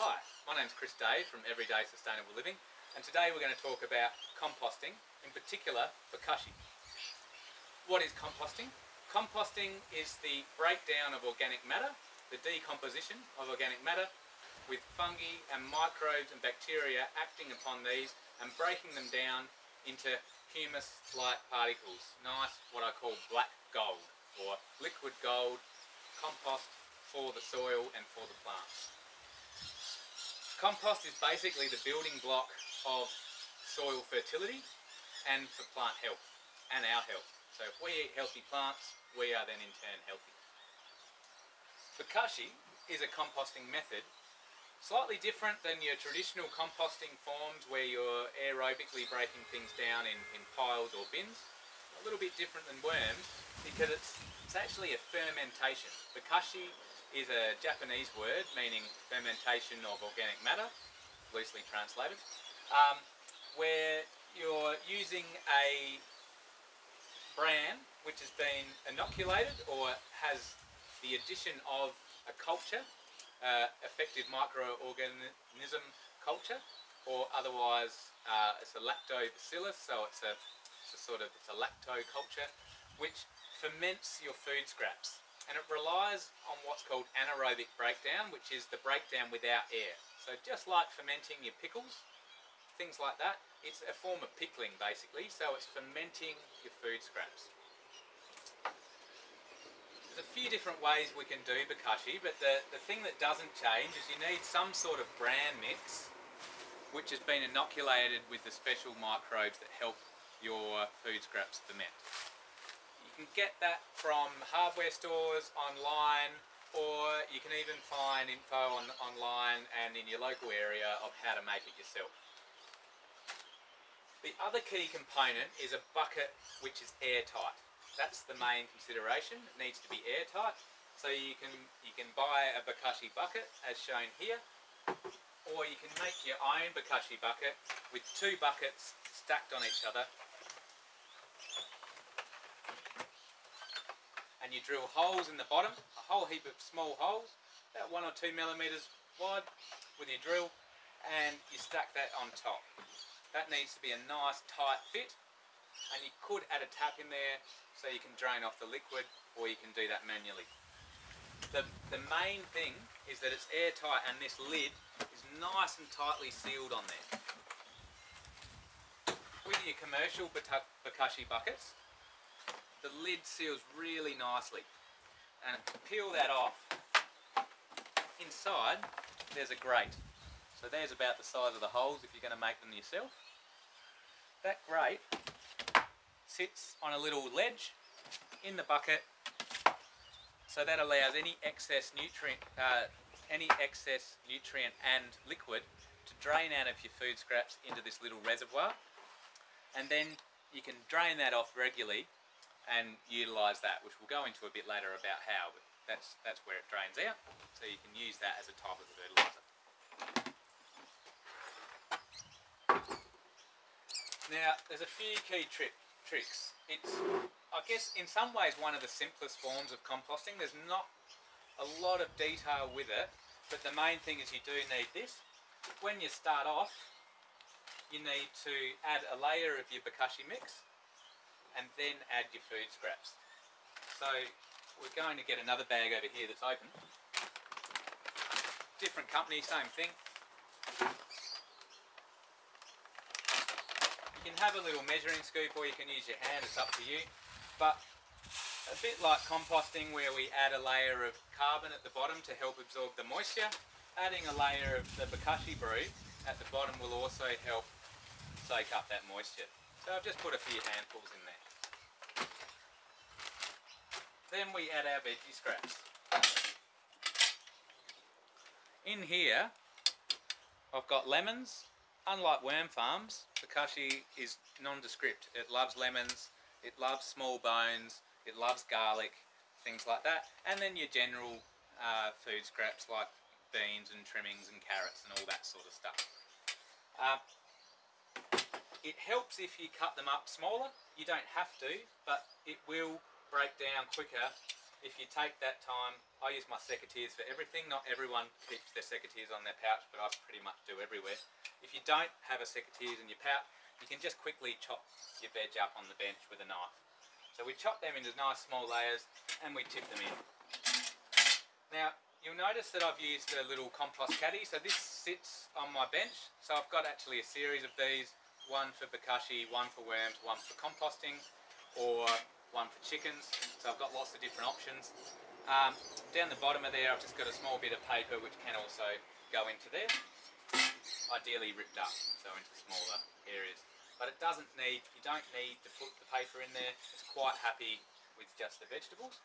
Hi, my name's Chris Day from Everyday Sustainable Living and today we're going to talk about composting, in particular bokashi. What is composting? Composting is the breakdown of organic matter, the decomposition of organic matter with fungi and microbes and bacteria acting upon these and breaking them down into humus-like particles. Nice, what I call black gold or liquid gold compost for the soil and for the plants. Compost is basically the building block of soil fertility and for plant health and our health. So if we eat healthy plants, we are then in turn healthy. Bokashi is a composting method slightly different than your traditional composting forms where you're aerobically breaking things down in, in piles or bins. A little bit different than worms because it's, it's actually a fermentation. Bokashi is a Japanese word meaning fermentation of organic matter, loosely translated, um, where you're using a bran which has been inoculated or has the addition of a culture, uh, effective microorganism culture, or otherwise uh, it's a lactobacillus, so it's a, it's a sort of it's a lacto culture, which ferments your food scraps and it relies on what's called anaerobic breakdown, which is the breakdown without air. So just like fermenting your pickles, things like that, it's a form of pickling basically, so it's fermenting your food scraps. There's a few different ways we can do bokashi, but the, the thing that doesn't change is you need some sort of bran mix which has been inoculated with the special microbes that help your food scraps ferment can get that from hardware stores, online, or you can even find info on, online and in your local area of how to make it yourself. The other key component is a bucket which is airtight. That's the main consideration. It needs to be airtight. So you can, you can buy a bokashi bucket as shown here, or you can make your own bokashi bucket with two buckets stacked on each other and you drill holes in the bottom, a whole heap of small holes, about one or two millimeters wide with your drill, and you stack that on top. That needs to be a nice tight fit, and you could add a tap in there so you can drain off the liquid, or you can do that manually. The, the main thing is that it's airtight and this lid is nice and tightly sealed on there. With your commercial bokashi buckets, the lid seals really nicely. And peel that off, inside there's a grate. So there's about the size of the holes if you're going to make them yourself. That grate sits on a little ledge in the bucket so that allows any excess nutrient uh, any excess nutrient and liquid to drain out of your food scraps into this little reservoir and then you can drain that off regularly and utilise that, which we'll go into a bit later about how, but that's, that's where it drains out. So you can use that as a type of fertiliser. Now, there's a few key tri tricks. It's, I guess, in some ways one of the simplest forms of composting. There's not a lot of detail with it, but the main thing is you do need this. When you start off, you need to add a layer of your bokashi mix and then add your food scraps. So we're going to get another bag over here that's open. Different company, same thing. You can have a little measuring scoop or you can use your hand, it's up to you. But a bit like composting where we add a layer of carbon at the bottom to help absorb the moisture, adding a layer of the bokashi brew at the bottom will also help soak up that moisture. So I've just put a few handfuls in there. Then we add our veggie scraps. In here, I've got lemons. Unlike worm farms, bokashi is nondescript. It loves lemons, it loves small bones, it loves garlic, things like that. And then your general uh, food scraps like beans and trimmings and carrots and all that sort of stuff. Uh, it helps if you cut them up smaller. You don't have to, but it will break down quicker if you take that time, I use my secateurs for everything. Not everyone keeps their secateurs on their pouch, but I pretty much do everywhere. If you don't have a secateurs in your pouch, you can just quickly chop your veg up on the bench with a knife. So we chop them into nice small layers and we tip them in. Now, you'll notice that I've used a little compost caddy. So this sits on my bench. So I've got actually a series of these, one for bokashi, one for worms, one for composting, or one for chickens. So I've got lots of different options. Um, down the bottom of there, I've just got a small bit of paper which can also go into there. Ideally ripped up, so into smaller areas. But it doesn't need, you don't need to put the paper in there. It's quite happy with just the vegetables.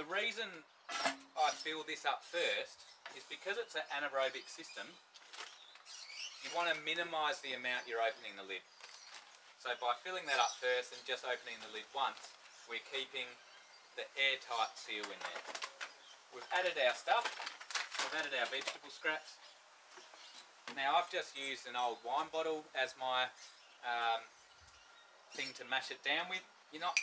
The reason I fill this up first is because it's an anaerobic system, you want to minimise the amount you're opening the lid. So by filling that up first and just opening the lid once, we're keeping the airtight seal in there. We've added our stuff, we've added our vegetable scraps. Now I've just used an old wine bottle as my um, thing to mash it down with. You're not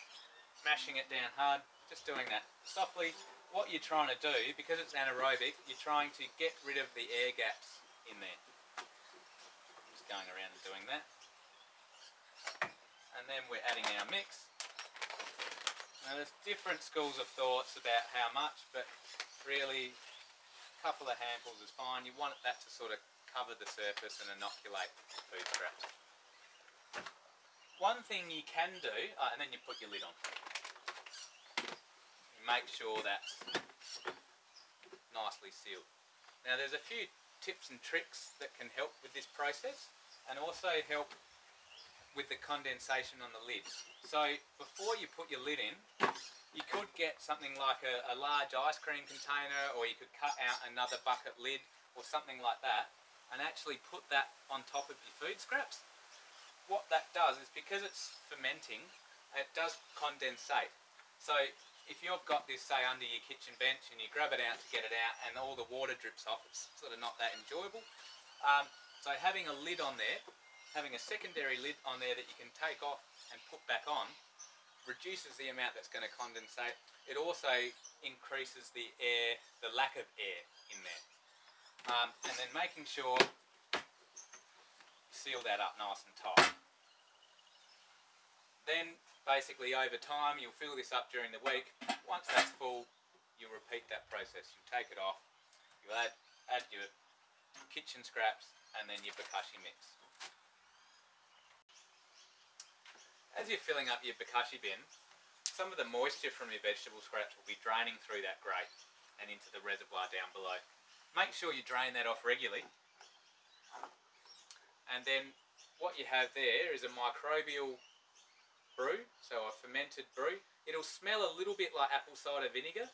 mashing it down hard, just doing that softly. What you're trying to do, because it's anaerobic, you're trying to get rid of the air gaps in there. I'm just going around and doing that and then we're adding our mix. Now there's different schools of thoughts about how much, but really a couple of handfuls is fine. You want that to sort of cover the surface and inoculate food scraps. One thing you can do, uh, and then you put your lid on. You make sure that's nicely sealed. Now there's a few tips and tricks that can help with this process and also help with the condensation on the lid. So before you put your lid in, you could get something like a, a, large ice cream container or you could cut out another bucket lid or something like that and actually put that on top of your food scraps. What that does is because it's fermenting, it does condensate. So if you've got this say under your kitchen bench and you grab it out to get it out and all the water drips off, it's sort of not that enjoyable. Um, so having a lid on there having a secondary lid on there that you can take off and put back on reduces the amount that's going to condensate. It also increases the air, the lack of air in there. Um, and then making sure you seal that up nice and tight. Then basically over time you'll fill this up during the week. Once that's full you'll repeat that process. You'll take it off, you'll add, add your kitchen scraps and then your bokashi mix. As you're filling up your bokashi bin, some of the moisture from your vegetable scraps will be draining through that grate and into the reservoir down below. Make sure you drain that off regularly. And then what you have there is a microbial brew, so a fermented brew. It'll smell a little bit like apple cider vinegar.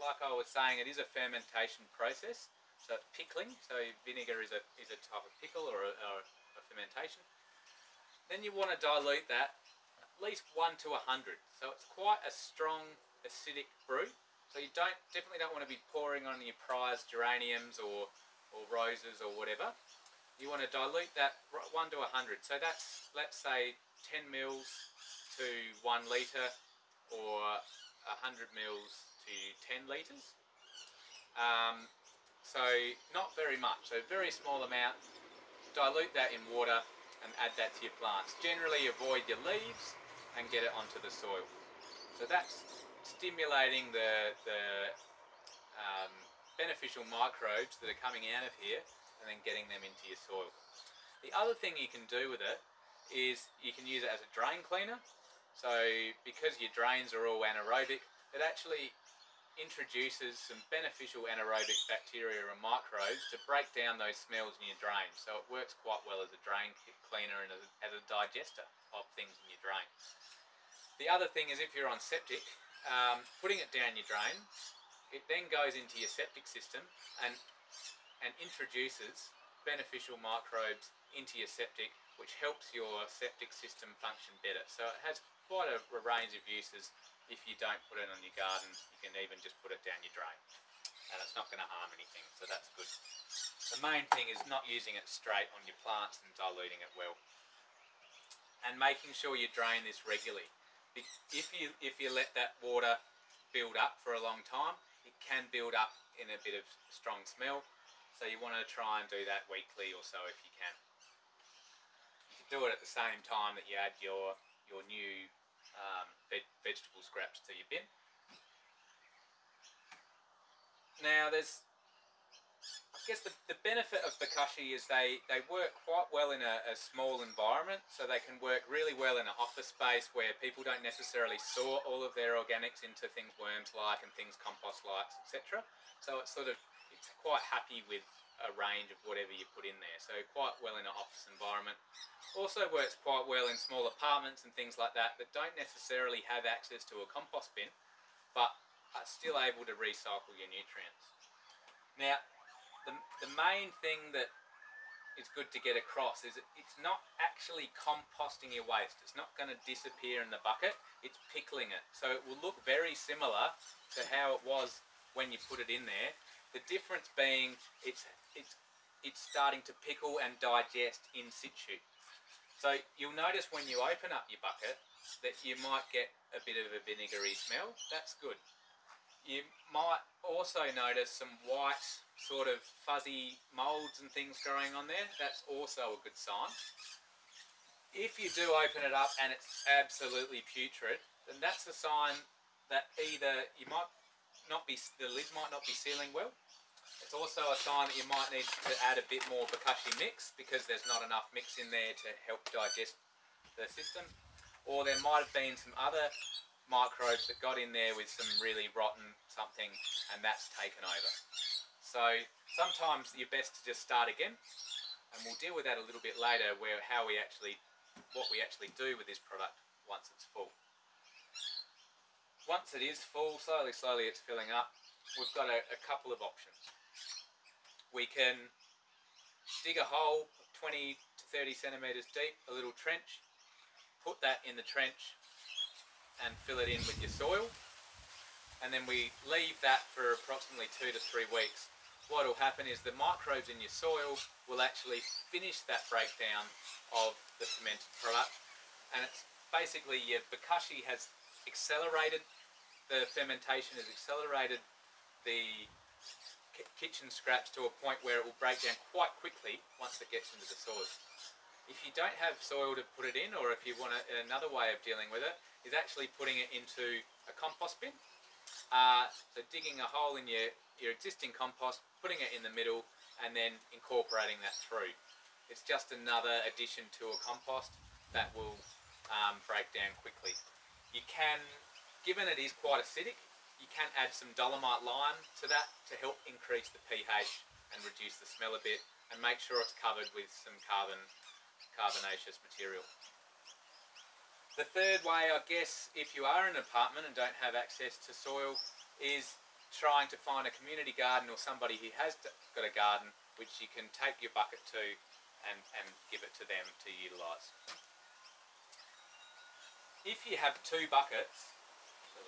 Like I was saying, it is a fermentation process, so it's pickling. So vinegar is a, is a type of pickle or a, or a fermentation. Then you want to dilute that at least 1 to 100. So it's quite a strong acidic brew. So you don't definitely don't want to be pouring on your prized geraniums or, or roses or whatever. You want to dilute that 1 to 100. So that's, let's say, 10 mils to 1 litre or 100 mils to 10 litres. Um, so not very much, so very small amount. Dilute that in water and add that to your plants. Generally avoid your leaves and get it onto the soil. So that's stimulating the, the um, beneficial microbes that are coming out of here and then getting them into your soil. The other thing you can do with it is you can use it as a drain cleaner. So because your drains are all anaerobic, it actually introduces some beneficial anaerobic bacteria and microbes to break down those smells in your drain. So it works quite well as a drain cleaner and as a, as a digester of things in your drain. The other thing is if you're on septic, um, putting it down your drain, it then goes into your septic system and, and introduces beneficial microbes into your septic, which helps your septic system function better. So it has quite a, a range of uses. If you don't put it on your garden, you can even just put it down your drain. And it's not going to harm anything, so that's good. The main thing is not using it straight on your plants and diluting it well. And making sure you drain this regularly if you if you let that water build up for a long time. It can build up in a bit of strong smell. So you want to try and do that weekly or so if you can. You can do it at the same time that you add your, your new um, veg vegetable scraps to your bin. Now there's I guess the, the benefit of bokashi is they, they work quite well in a, a, small environment, so they can work really well in an office space where people don't necessarily sort all of their organics into things worms like and things compost likes, etc. So it's sort of it's quite happy with a range of whatever you put in there. So quite well in an office environment. Also works quite well in small apartments and things like that that don't necessarily have access to a compost bin, but are still able to recycle your nutrients. Now, the, the main thing that is good to get across is it's not actually composting your waste. It's not going to disappear in the bucket. It's pickling it. So it will look very similar to how it was when you put it in there. The difference being it's it's it's starting to pickle and digest in situ. So you'll notice when you open up your bucket that you might get a bit of a vinegary smell. That's good. You might also notice some white sort of fuzzy molds and things growing on there, that's also a good sign. If you do open it up and it's absolutely putrid, then that's a sign that either you might not be, the lid might not be sealing well. It's also a sign that you might need to add a bit more bokashi mix because there's not enough mix in there to help digest the system. Or there might have been some other microbes that got in there with some really rotten something and that's taken over. So sometimes you're best to just start again and we'll deal with that a little bit later where how we actually what we actually do with this product once it's full. Once it is full, slowly slowly it's filling up, we've got a, a couple of options. We can dig a hole 20 to 30 centimetres deep, a little trench, put that in the trench and fill it in with your soil. And then we leave that for approximately two to three weeks. What will happen is the microbes in your soil will actually finish that breakdown of the fermented product. And it's basically your bokashi has accelerated the fermentation has accelerated the kitchen scraps to a point where it will break down quite quickly once it gets into the soil. If you don't have soil to put it in or if you want a, another way of dealing with it is actually putting it into a compost bin. Uh, so digging a hole in your your existing compost, putting it in the middle and then incorporating that through. It's just another addition to a compost that will um, break down quickly. You can, given it is quite acidic, you can add some dolomite lime to that to help increase the pH and reduce the smell a bit and make sure it's covered with some carbon carbonaceous material. The third way, I guess, if you are in an apartment and don't have access to soil, is trying to find a community garden or somebody who has got a garden which you can take your bucket to and, and give it to them to utilise. If you have two buckets,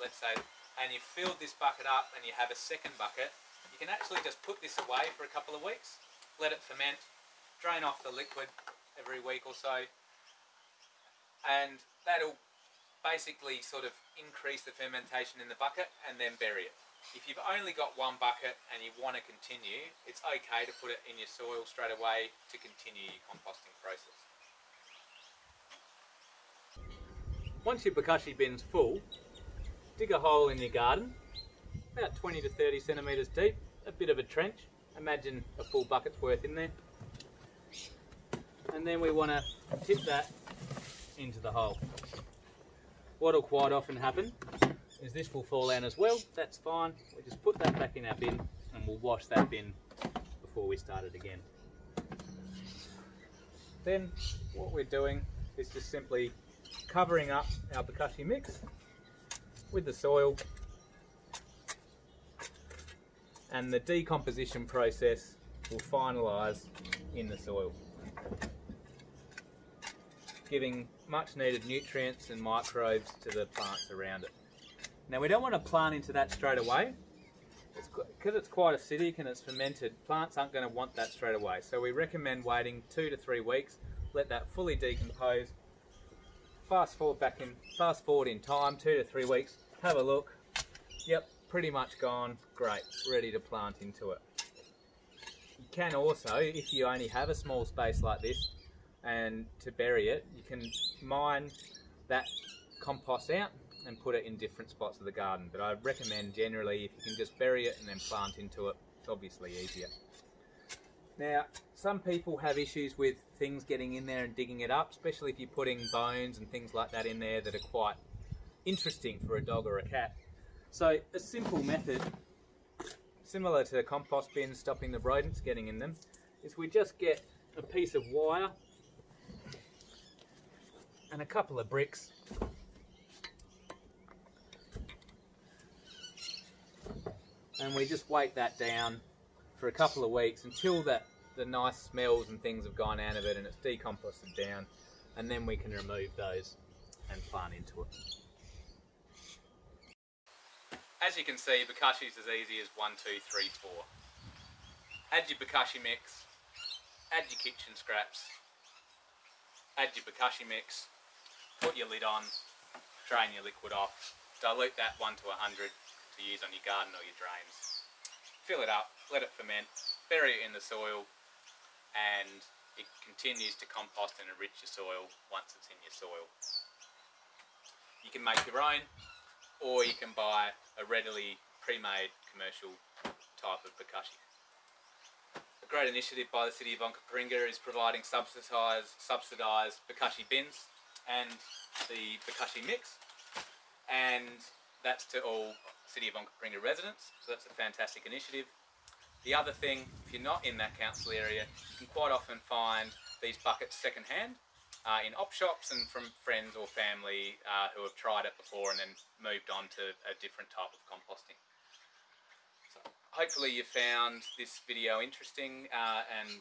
let's say, and you've filled this bucket up and you have a second bucket, you can actually just put this away for a couple of weeks, let it ferment, drain off the liquid every week or so, and that'll basically sort of increase the fermentation in the bucket and then bury it. If you've only got one bucket and you want to continue, it's okay to put it in your soil straight away to continue your composting process. Once your bokashi bin's full, dig a hole in your garden, about 20 to 30 centimetres deep, a bit of a trench, imagine a full bucket's worth in there. And then we want to tip that into the hole. What'll quite often happen is this will fall out as well. That's fine. We just put that back in our bin and we'll wash that bin before we start it again. Then what we're doing is just simply covering up our bokashi mix with the soil and the decomposition process will finalise in the soil giving much needed nutrients and microbes to the plants around it. Now we don't want to plant into that straight away. Because it's, it's quite acidic and it's fermented, plants aren't going to want that straight away. So we recommend waiting two to three weeks, let that fully decompose. Fast forward back in, fast forward in time, two to three weeks, have a look. Yep, pretty much gone. Great, ready to plant into it. You can also, if you only have a small space like this, and to bury it, you can mine that compost out and put it in different spots of the garden. But I recommend generally if you can just bury it and then plant into it, it's obviously easier. Now, some people have issues with things getting in there and digging it up, especially if you're putting bones and things like that in there that are quite interesting for a dog or a cat. So a simple method, similar to compost bins stopping the rodents getting in them, is we just get a piece of wire and a couple of bricks and we just weight that down for a couple of weeks until that the nice smells and things have gone out of it and it's decomposted down and then we can remove those and plant into it. As you can see, bokashi is as easy as one, two, three, four. Add your bokashi mix, add your kitchen scraps, add your bokashi mix, put your lid on, drain your liquid off, dilute that 1 to 100 to use on your garden or your drains. Fill it up, let it ferment, bury it in the soil, and it continues to compost and enrich your soil once it's in your soil. You can make your own, or you can buy a readily pre-made commercial type of bokashi. A great initiative by the City of Onkaparinga is providing subsidised, subsidised bokashi bins and the bokashi mix and that's to all City of Onkaparinga residents, so that's a fantastic initiative. The other thing, if you're not in that council area, you can quite often find these buckets secondhand uh, in op shops and from friends or family uh, who have tried it before and then moved on to a different type of composting. So hopefully you found this video interesting uh, and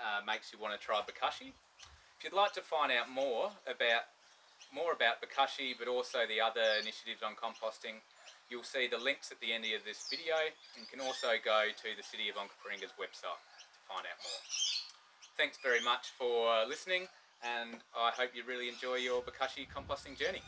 uh, makes you want to try bokashi. If you'd like to find out more about more about bokashi but also the other initiatives on composting, you'll see the links at the end of this video and you can also go to the City of Onkaparinga's website to find out more. Thanks very much for listening and I hope you really enjoy your bokashi composting journey.